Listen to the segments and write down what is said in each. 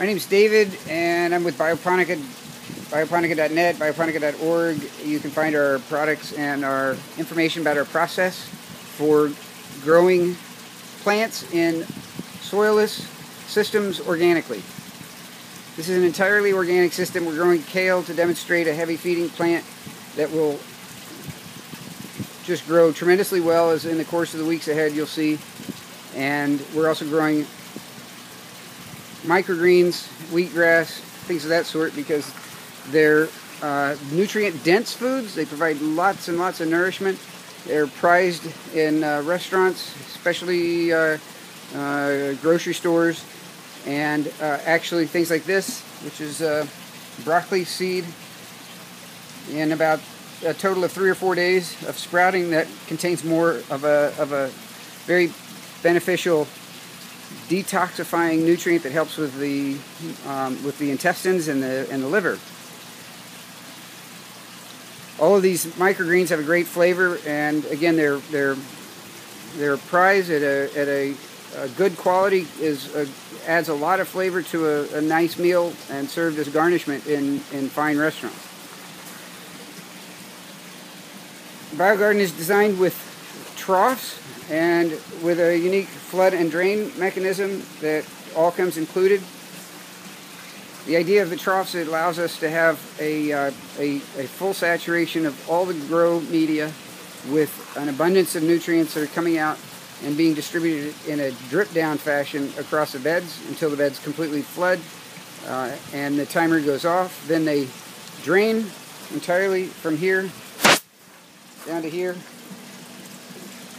My name is David, and I'm with Bioponica, bioponica.net, bioponica.org. You can find our products and our information about our process for growing plants in soilless systems organically. This is an entirely organic system. We're growing kale to demonstrate a heavy feeding plant that will just grow tremendously well as in the course of the weeks ahead you'll see. And we're also growing microgreens, wheatgrass, things of that sort because they're uh, nutrient dense foods. They provide lots and lots of nourishment. They're prized in uh, restaurants, especially uh, uh grocery stores, and uh, actually things like this, which is uh, broccoli seed, in about a total of three or four days of sprouting that contains more of a, of a very beneficial detoxifying nutrient that helps with the um, with the intestines and the and the liver. All of these microgreens have a great flavor, and again, they're they're they're prized at a at a, a good quality is a, adds a lot of flavor to a, a nice meal and served as garnishment in in fine restaurants. BioGarden is designed with troughs and with a unique flood and drain mechanism that all comes included. The idea of the troughs it allows us to have a, uh, a, a, full saturation of all the grow media with an abundance of nutrients that are coming out and being distributed in a drip down fashion across the beds until the beds completely flood uh, and the timer goes off. Then they drain entirely from here down to here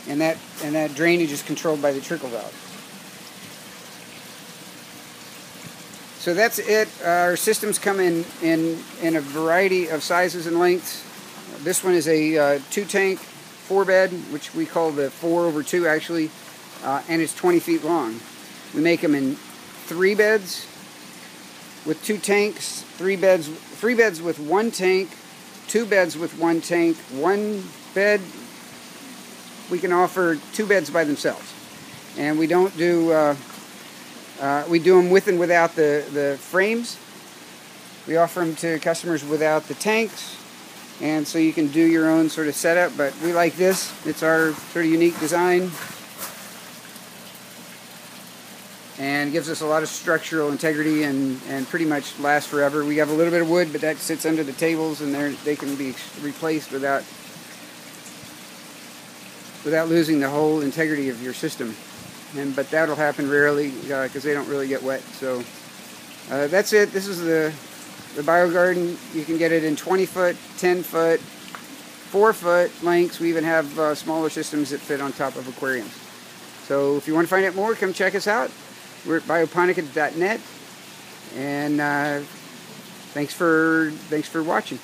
and that and that drainage is controlled by the trickle valve. So that's it. Our systems come in in in a variety of sizes and lengths. This one is a uh, two tank, four bed, which we call the four over two actually, uh, and it's 20 feet long. We make them in three beds with two tanks, three beds, three beds with one tank, two beds with one tank, one bed we can offer two beds by themselves. And we don't do, uh, uh, we do them with and without the, the frames. We offer them to customers without the tanks. And so you can do your own sort of setup, but we like this. It's our sort of unique design. And gives us a lot of structural integrity and, and pretty much lasts forever. We have a little bit of wood, but that sits under the tables and they can be replaced without without losing the whole integrity of your system. And but that'll happen rarely because uh, they don't really get wet. So uh, that's it. This is the the BioGarden. You can get it in 20 foot, 10 foot, 4 foot lengths. We even have uh, smaller systems that fit on top of aquariums. So if you want to find out more, come check us out. We're at bioponica.net. And uh, thanks for thanks for watching.